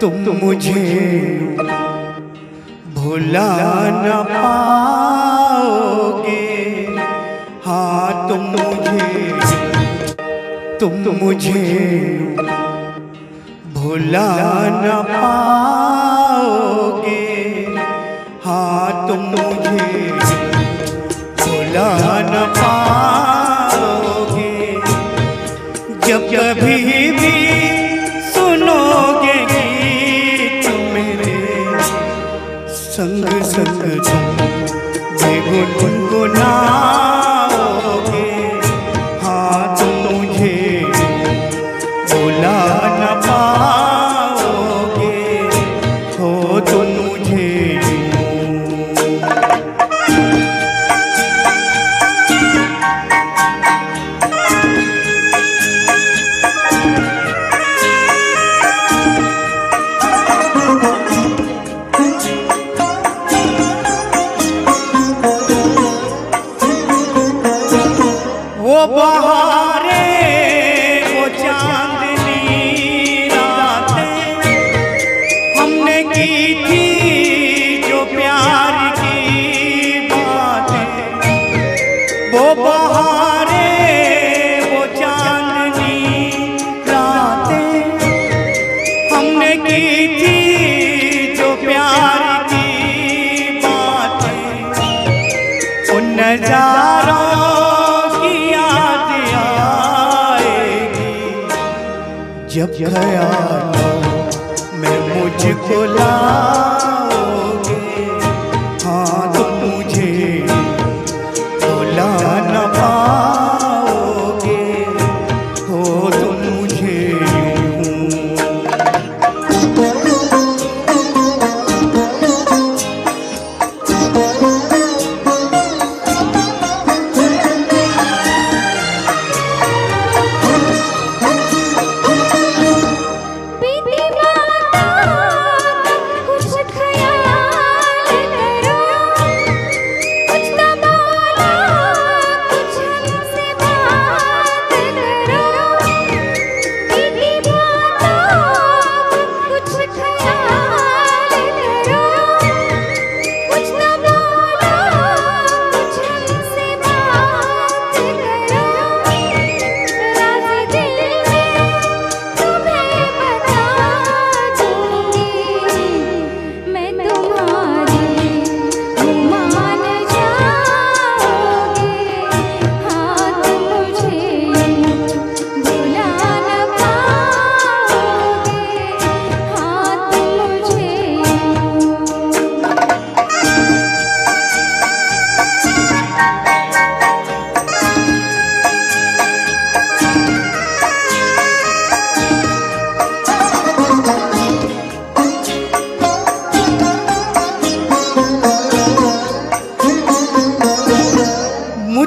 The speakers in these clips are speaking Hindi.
तुम मुझे भुला न पाओगे। हाँ तुम मुझे तुम मुझे भुला न पाओगे। हाँ तुम मुझे भुला न पाओगे। जब कभी भी संग तुम गुनगुनाओगे। बहारे वो चांदनी रातें। हमने की थी जो प्यार की बातें। वो बहारे, वो चांदनी रातें। हमने की थी जो प्यार की बातें। उन नजारों जब मैं मुझको लाओगे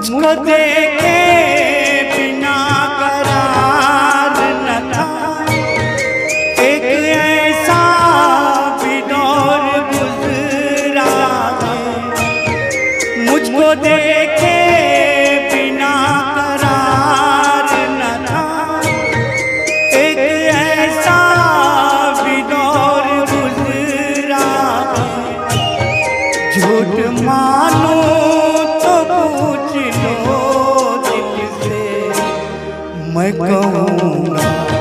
मुझको देखे बिना करार न था। एक ऐसा भी दौर गुजरा मुझको देखे बिना करार न था। एक ऐसा भी दौर गुजरा झूठ मानो पूछ लो दिल से। मैं कहूँगा